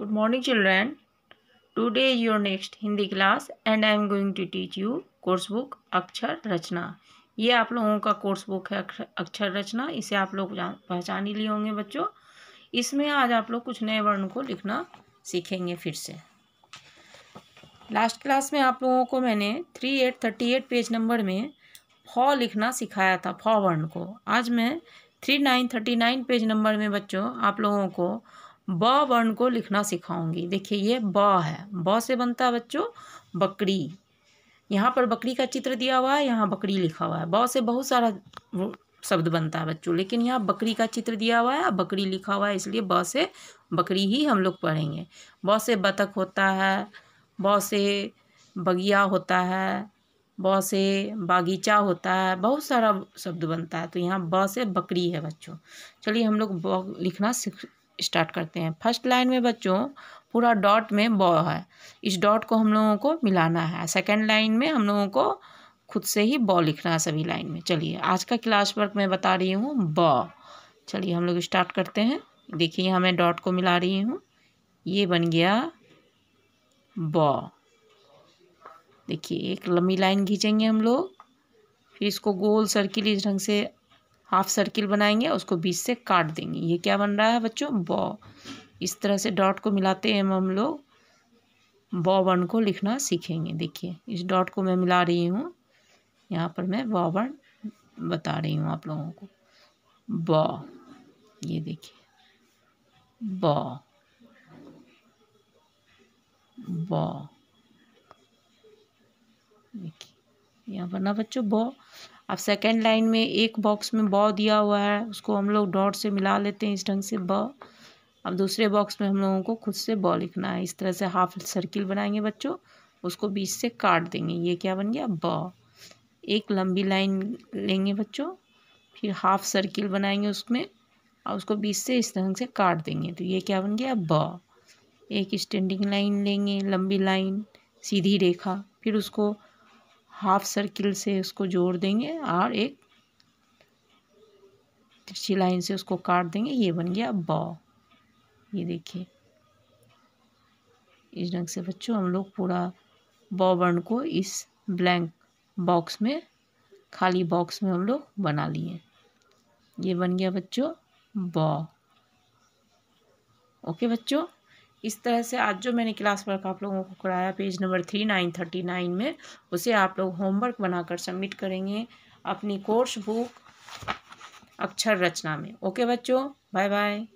Good morning, children. Today is your next Hindi class and I am going to teach you course book अक्षर रचना ये आप लोगों का course book है अक्षर रचना इसे आप लोग पहचान ही लिए होंगे बच्चों। इसमें आज आप लोग कुछ नए वर्ण को लिखना सीखेंगे फिर से। लास्ट क्लास में आप लोगों को मैंने three eight thirty eight page number में फ लिखना सिखाया था फ वर्ण को। आज मैं three nine thirty nine page number में बच्चों आप लोगों को ब वर्ण को लिखना सिखाऊँगी। देखिए, ये ब है। ब से बनता है बच्चों, बकरी। यहाँ पर बकरी का चित्र दिया हुआ है, यहाँ बकरी लिखा हुआ है। ब से बहुत सारा शब्द बनता है बच्चों, लेकिन यहाँ बकरी का चित्र दिया हुआ है, बकरी लिखा हुआ है, इसलिए ब से बकरी ही हम लोग पढ़ेंगे। ब से बतख होता है, ब से बगिया होता है, ब से बागीचा होता है, बहुत सारा शब्द बनता है। तो यहाँ ब से बकरी है बच्चों। चलिए हम लोग ब लिखना सीख स्टार्ट करते हैं। फ़र्स्ट लाइन में बच्चों, पूरा डॉट में ब है। इस डॉट को हम लोगों को मिलाना है। सेकेंड लाइन में हम लोगों को खुद से ही ब लिखना है सभी लाइन में। चलिए, आज का क्लास वर्क मैं बता रही हूँ, ब। चलिए, हम लोग स्टार्ट करते हैं। देखिए, यहाँ मैं डॉट को मिला रही हूँ। ये बन गया ब। देखिए, एक लंबी लाइन खींचेंगे हम लोग। फिर इसको गोल सर्किल इस ढंग से हाफ़ सर्किल बनाएँगे उसको बीच से काट देंगे। ये क्या बन रहा है बच्चों? बॉ। इस तरह से डॉट को मिलाते हैं हम लोग। बॉ वन को लिखना सीखेंगे। देखिए, इस डॉट को मैं मिला रही हूँ। यहाँ पर मैं बॉ वन बता रही हूँ आप लोगों को। बॉ। ये देखिए। बॉ। बॉ। देखिए यहाँ पर ना बच्चों, बॉ, अब सेकेंड लाइन में एक बॉक्स में बॉ दिया हुआ है, उसको हम लोग डॉट से मिला लेते हैं, इस ढंग से ब। अब दूसरे बॉक्स में हम लोगों को खुद से बॉ लिखना है। इस तरह से हाफ़ सर्किल बनाएँगे बच्चों, उसको बीच से काट देंगे। ये क्या बन गया? ब। एक लंबी लाइन लेंगे बच्चों, फिर हाफ़ सर्किल बनाएँगे उसमें, और उसको बीच से इस ढंग से काट देंगे। तो ये क्या बन गया? ब। एक स्टैंडिंग लाइन लेंगे, लंबी लाइन सीधी रेखा, फिर उसको हाफ़ सर्किल से उसको जोड़ देंगे और एक तिरछी लाइन से उसको काट देंगे। ये बन गया बॉ। ये देखिए। इस ढंग से बच्चों, हम लोग पूरा बॉ वर्ण को इस ब्लैंक बॉक्स में, खाली बॉक्स में हम लोग बना लिए। ये बन गया बच्चों बॉ। ओके बच्चों? इस तरह से आज जो मैंने क्लास वर्क आप लोगों को कराया page number three, nine thirty nine में, उसे आप लोग होमवर्क बनाकर सबमिट करेंगे अपनी कोर्स बुक अक्षर रचना में। ओके बच्चों, बाय बाय।